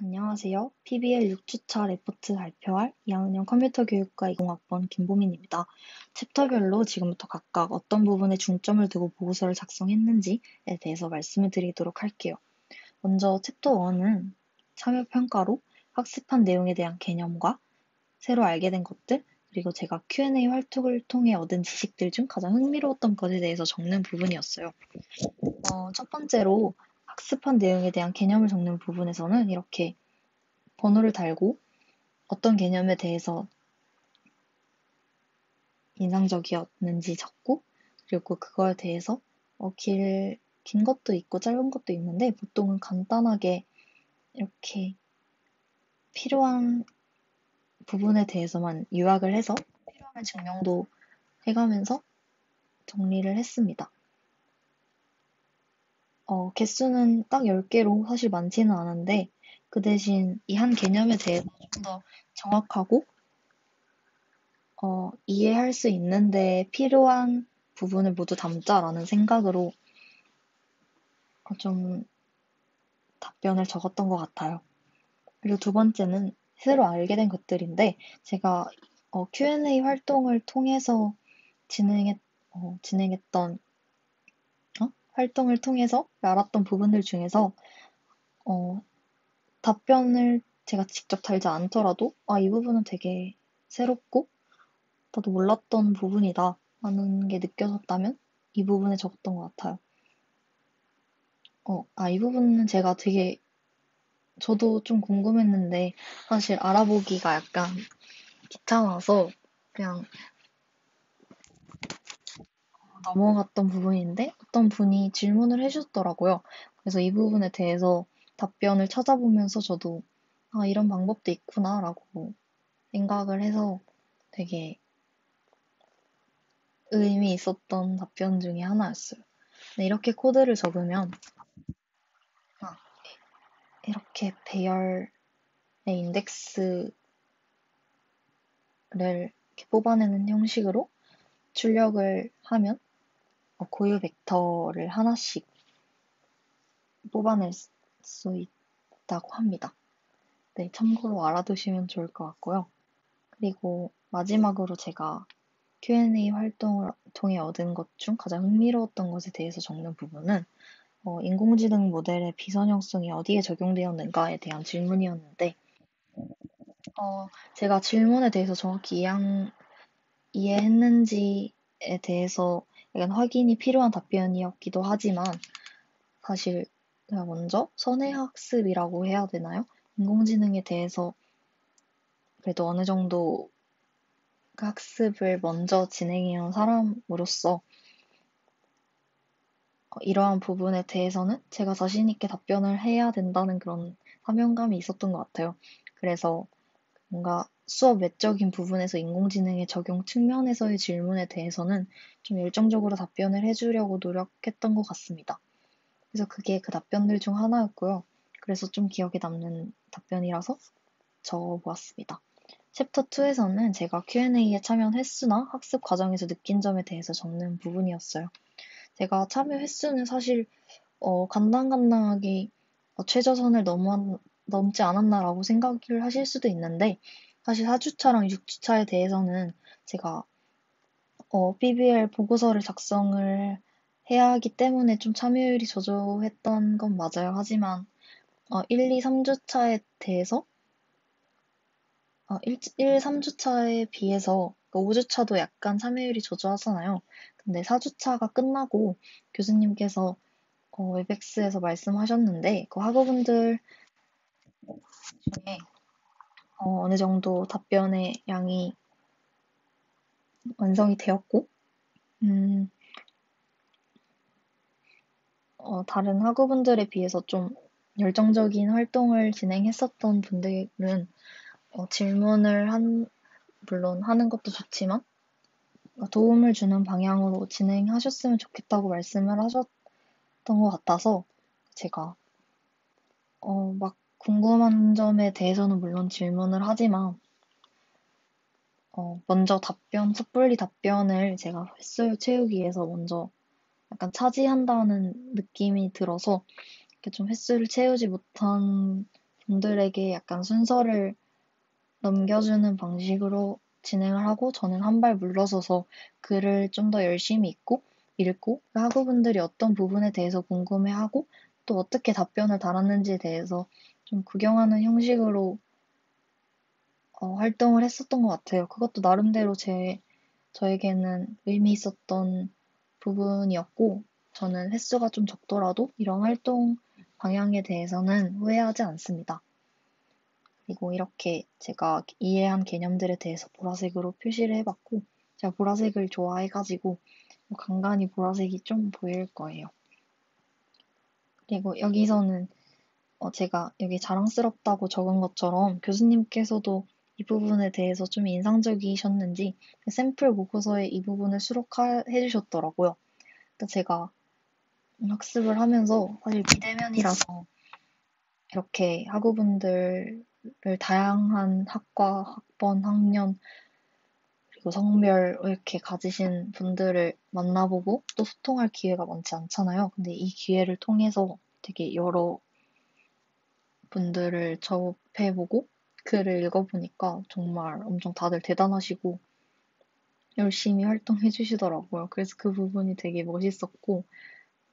안녕하세요. PBL 6주차 레포트 발표할 2학년 컴퓨터 교육과 20학번 김보민입니다. chapter별로 지금부터 각각 어떤 부분에 중점을 두고 보고서를 작성했는지에 대해서 말씀을 드리도록 할게요. 먼저 챕터 1은 참여 평가로 학습한 내용에 대한 개념과 새로 알게 된 것들, 그리고 제가 Q&A 활동을 통해 얻은 지식들 중 가장 흥미로웠던 것에 대해서 적는 부분이었어요. 어, 첫 번째로 학습한 내용에 대한 개념을 적는 부분에서는 이렇게 번호를 달고 어떤 개념에 대해서 인상적이었는지 적고 그리고 그거에 대해서 어, 길, 긴 것도 있고 짧은 것도 있는데 보통은 간단하게 이렇게 필요한 부분에 대해서만 요약을 해서 필요한 증명도 해가면서 정리를 했습니다. 어, 개수는 딱 10개로 사실 많지는 않은데 그 대신 이 한 개념에 대해서 좀 더 정확하고 어, 이해할 수 있는데 필요한 부분을 모두 담자라는 생각으로 어, 좀 답변을 적었던 것 같아요. 그리고 두 번째는 새로 알게 된 것들인데 제가 어, Q&A 활동을 통해서 진행했, 어, 진행했던 활동을 통해서 알았던 부분들 중에서 어, 답변을 제가 직접 달지 않더라도 아, 이 부분은 되게 새롭고 나도 몰랐던 부분이다 라는 게 느껴졌다면 이 부분에 적었던 것 같아요. 어, 아, 이 부분은 제가 되게 저도 좀 궁금했는데 사실 알아보기가 약간 귀찮아서 그냥 넘어갔던 부분인데 어떤 분이 질문을 해주셨더라고요. 그래서 이 부분에 대해서 답변을 찾아보면서 저도 아, 이런 방법도 있구나라고 생각을 해서 되게 의미 있었던 답변 중에 하나였어요. 네, 이렇게 코드를 적으면 아, 이렇게 배열의 인덱스를 이렇게 뽑아내는 형식으로 출력을 하면 어, 고유 벡터를 하나씩 뽑아낼 수 있다고 합니다. 네, 참고로 알아두시면 좋을 것 같고요. 그리고 마지막으로 제가 Q&A 활동을 통해 얻은 것 중 가장 흥미로웠던 것에 대해서 적는 부분은 어, 인공지능 모델의 비선형성이 어디에 적용되었는가에 대한 질문이었는데 어, 제가 질문에 대해서 정확히 이해한, 이해했는지에 대해서 약간 확인이 필요한 답변이었기도 하지만 사실 제가 먼저 선행학습이라고 해야 되나요? 인공지능에 대해서 그래도 어느 정도 그 학습을 먼저 진행해온 사람으로서 이러한 부분에 대해서는 제가 자신 있게 답변을 해야 된다는 그런 사명감이 있었던 것 같아요. 그래서 뭔가 수업 외적인 부분에서 인공지능의 적용 측면에서의 질문에 대해서는 좀 열정적으로 답변을 해주려고 노력했던 것 같습니다. 그래서 그게 그 답변들 중 하나였고요. 그래서 좀 기억에 남는 답변이라서 적어보았습니다. 챕터 2에서는 제가 Q&A에 참여 횟수나 학습 과정에서 느낀 점에 대해서 적는 부분이었어요. 제가 참여 횟수는 사실 어, 간당간당하게 어, 최저선을 넘어, 넘지 않았나라고 생각을 하실 수도 있는데 사실 4주차랑 6주차에 대해서는 제가 어, PBL 보고서를 작성을 해야 하기 때문에 좀 참여율이 저조했던 건 맞아요. 하지만 어, 1, 2, 3주차에 대해서 어, 1, 1 3주차에 비해서 5주차도 그러니까 약간 참여율이 저조하잖아요. 근데 4주차가 끝나고 교수님께서 어, 웹엑스에서 말씀하셨는데 그 학우분들 중에 어, 어느 정도 답변의 양이 완성이 되었고, 음, 어, 다른 학우분들에 비해서 좀 열정적인 활동을 진행했었던 분들은 어, 질문을 한, 물론 하는 것도 좋지만 도움을 주는 방향으로 진행하셨으면 좋겠다고 말씀을 하셨던 것 같아서 제가 어, 막 궁금한 점에 대해서는 물론 질문을 하지만 어, 먼저 답변, 섣불리 답변을 제가 횟수를 채우기 위해서 먼저 약간 차지한다는 느낌이 들어서 이렇게 좀 횟수를 채우지 못한 분들에게 약간 순서를 넘겨주는 방식으로 진행을 하고 저는 한 발 물러서서 글을 좀 더 열심히 읽고 읽고 그 학우분들이 어떤 부분에 대해서 궁금해하고 또 어떻게 답변을 달았는지에 대해서 좀 구경하는 형식으로 어, 활동을 했었던 것 같아요. 그것도 나름대로 제 저에게는 의미 있었던 부분이었고 저는 횟수가 좀 적더라도 이런 활동 방향에 대해서는 후회하지 않습니다. 그리고 이렇게 제가 이해한 개념들에 대해서 보라색으로 표시를 해봤고 제가 보라색을 좋아해가지고 간간히 보라색이 좀 보일 거예요. 그리고 여기서는 어 제가 여기 자랑스럽다고 적은 것처럼 교수님께서도 이 부분에 대해서 좀 인상적이셨는지 샘플 보고서에 이 부분을 수록해 주셨더라고요. 제가 학습을 하면서 사실 비대면이라서 이렇게 학우분들을 다양한 학과, 학번, 학년, 그리고 성별 이렇게 가지신 분들을 만나보고 또 소통할 기회가 많지 않잖아요. 근데 이 기회를 통해서 되게 여러 분들을 접해보고 글을 읽어보니까 정말 엄청 다들 대단하시고 열심히 활동해 주시더라고요. 그래서 그 부분이 되게 멋있었고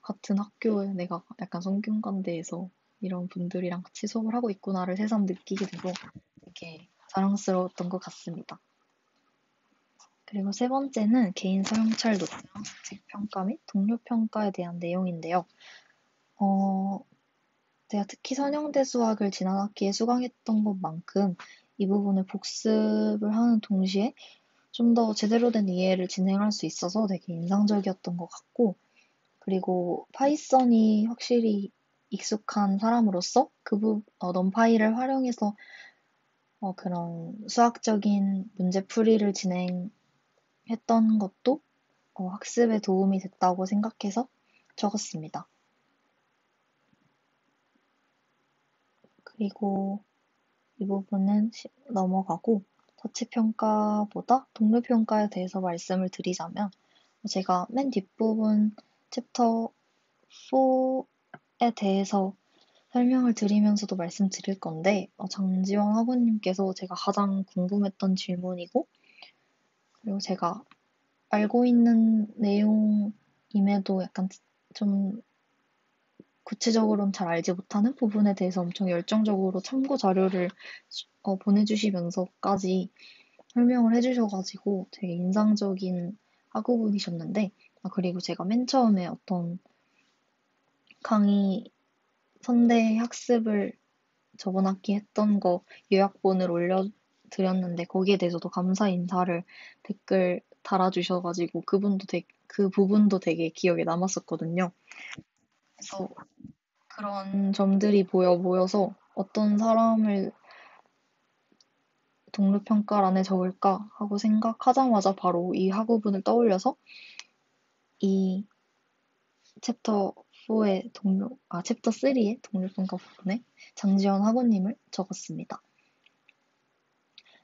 같은 학교에 내가 약간 성균관대에서 이런 분들이랑 같이 수업을 하고 있구나를 새삼 느끼게 되고 되게 자랑스러웠던 것 같습니다. 그리고 세 번째는 개인 성찰 노트랑 책 평가 및 동료 평가에 대한 내용인데요. 어, 제가 특히 선형대수학을 지난 학기에 수강했던 것만큼 이 부분을 복습을 하는 동시에 좀 더 제대로 된 이해를 진행할 수 있어서 되게 인상적이었던 것 같고, 그리고 Python이 확실히 익숙한 사람으로서 그 부, 어, NumPy를 활용해서 어, 그런 수학적인 문제풀이를 진행 했던 것도 어, 학습에 도움이 됐다고 생각해서 적었습니다. 그리고 이 부분은 넘어가고 자체 평가보다 동료 평가에 대해서 말씀을 드리자면 제가 맨 뒷부분 챕터 4에 대해서 설명을 드리면서도 말씀드릴 건데 어, 장지원 학우님께서 제가 가장 궁금했던 질문이고 그리고 제가 알고 있는 내용임에도 약간 좀 구체적으로는 잘 알지 못하는 부분에 대해서 엄청 열정적으로 참고 자료를 어, 보내주시면서까지 설명을 해주셔가지고 되게 인상적인 학우분이셨는데 아, 그리고 제가 맨 처음에 어떤 강의 선대 학습을 저번 학기 했던 거 요약본을 올려 드렸는데 거기에 대해서도 감사 인사를 댓글 달아주셔가지고 그분도 되게, 그 부분도 되게 기억에 남았었거든요. 그래서 그런 점들이 보여 보여서 어떤 사람을 동료평가란에 적을까 하고 생각하자마자 바로 이 학우분을 떠올려서 이 챕터 4의 동료, 아, 챕터 3의 동료평가 부분에 장지원 학우님을 적었습니다.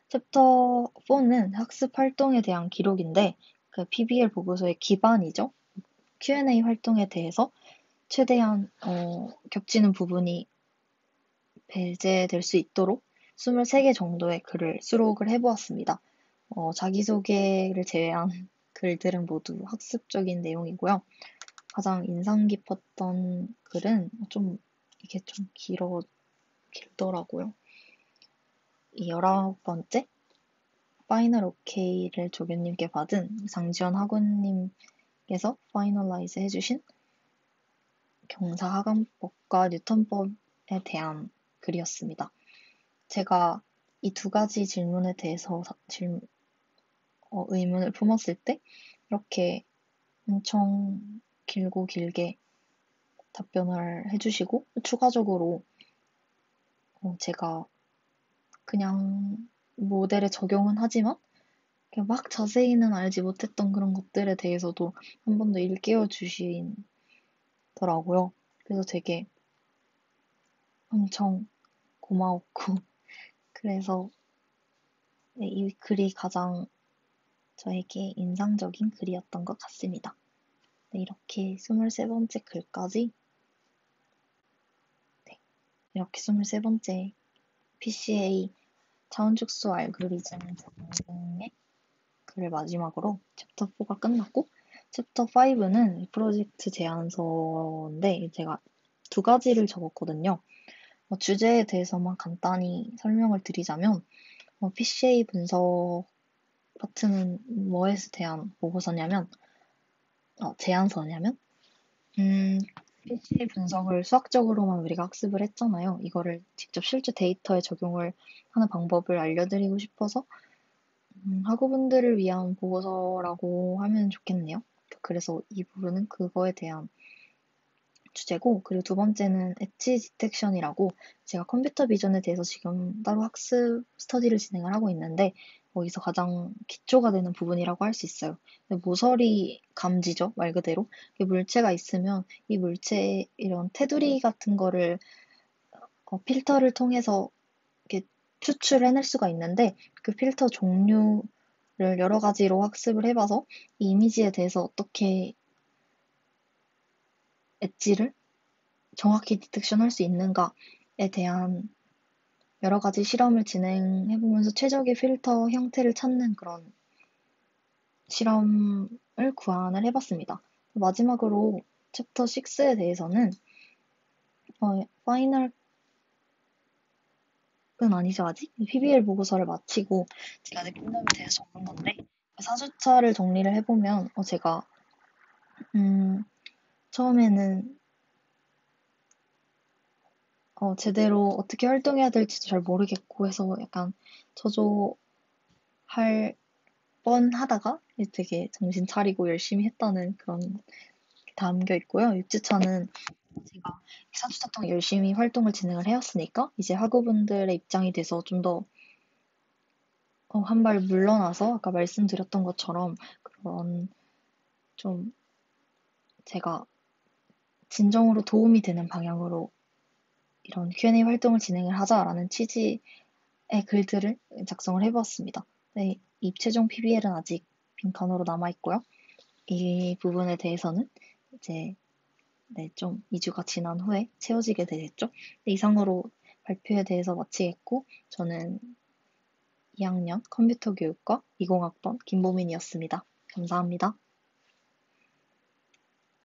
챕터 4는 학습 활동에 대한 기록인데 그 PBL 보고서의 기반이죠. Q&A 활동에 대해서 최대한 어, 겹치는 부분이 배제될 수 있도록 23개 정도의 글을 수록을 해보았습니다. 어, 자기소개를 제외한 글들은 모두 학습적인 내용이고요. 가장 인상 깊었던 글은 좀 이게 좀 길어 길더라고요. 이 열아홉 번째 final OK를 조교님께 받은 장지원 학우님께서 finalize 해주신 경사 하강법과 뉴턴법에 대한 글이었습니다. 제가 이 두 가지 질문에 대해서 질, 어, 의문을 품었을 때 이렇게 엄청 길고 길게 답변을 해주시고 추가적으로 어, 제가 그냥 모델에 적용은 하지만 막 자세히는 알지 못했던 그런 것들에 대해서도 한 번 더 일깨워 주시 더라고요. 그래서 되게 엄청 고마웠고 그래서 네, 이 글이 가장 저에게 인상적인 글이었던 것 같습니다. 네, 이렇게 23번째 글까지 네, 이렇게 23번째 PCA 차원축소 알고리즘 등의 글을 마지막으로 챕터 4가 끝났고 챕터 5는 프로젝트 제안서인데 제가 두 가지를 적었거든요. 어, 주제에 대해서만 간단히 설명을 드리자면 어, PCA 분석 파트는 뭐에 대한 보고서냐면 어, 제안서냐면 음, PC 분석을 수학적으로만 우리가 학습을 했잖아요. 이거를 직접 실제 데이터에 적용을 하는 방법을 알려드리고 싶어서 음, 학우분들을 위한 보고서라고 하면 좋겠네요. 그래서 이 부분은 그거에 대한 주제고, 그리고 두 번째는 엣지 디텍션이라고 제가 computer vision에 대해서 지금 따로 학습 스터디를 진행을 하고 있는데, 거기서 가장 기초가 되는 부분이라고 할 수 있어요. 모서리 감지죠, 말 그대로. 물체가 있으면 이 물체에 이런 테두리 같은 거를 어, 필터를 통해서 이렇게 추출해낼 수가 있는데 그 필터 종류를 여러 가지로 학습을 해봐서 이 이미지에 대해서 어떻게 엣지를 정확히 detection 할 수 있는가에 대한 여러 가지 실험을 진행해보면서 최적의 필터 형태를 찾는 그런 실험을 구안을 해봤습니다. 마지막으로 챕터 6에 대해서는 어, final 은 아니죠 아직 PBL 보고서를 마치고 제가 아직 끝남에 대해서 적은 건데 4주차를 정리를 해보면 어, 제가 음, 처음에는 어, 제대로 어떻게 활동해야 될지도 잘 모르겠고 해서 약간 저조할 뻔 하다가 되게 정신 차리고 열심히 했다는 그런 담겨 있고요. 6주차는 제가 4주차 동안 열심히 활동을 진행을 해왔으니까 이제 학우분들의 입장이 돼서 좀더 어, 한발 물러나서 아까 말씀드렸던 것처럼 그런 좀 제가 진정으로 도움이 되는 방향으로 이런 Q&A 활동을 진행을 하자라는 취지의 글들을 작성을 해보았습니다. 네, 입체종 PBL은 아직 빈칸으로 남아있고요. 이 부분에 대해서는 이제 네, 좀 2주가 지난 후에 채워지게 되겠죠. 네, 이상으로 발표에 대해서 마치겠고 저는 2학년 컴퓨터 교육과 20학번 김보민이었습니다. 감사합니다.